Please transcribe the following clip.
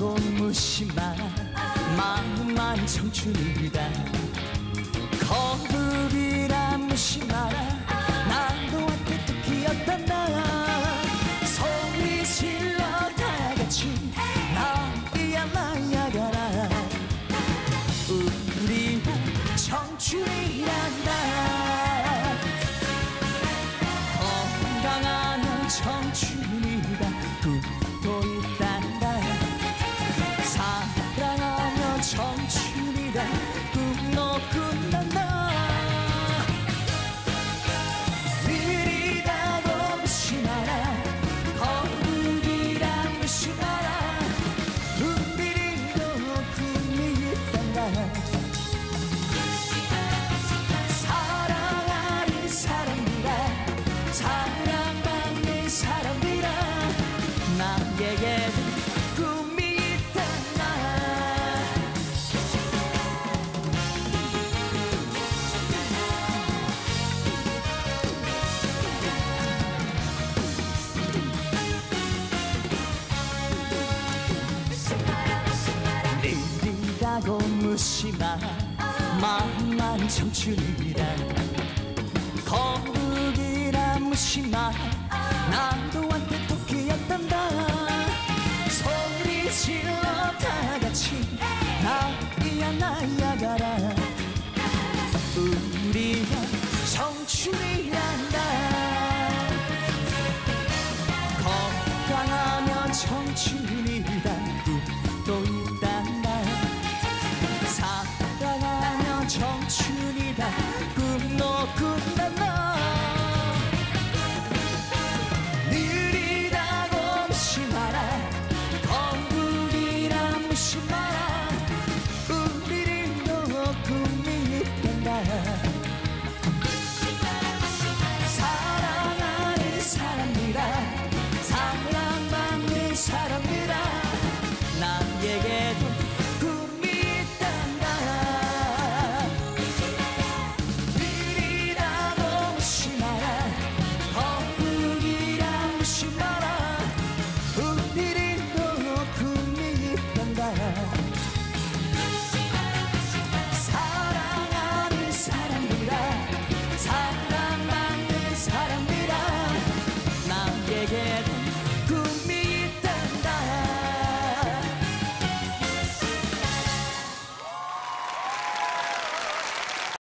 작고 무심한 마음만 청춘이다. 거북이란 무심한 하고 무심한 만만 청춘이란 거북이란 무심한 나도 that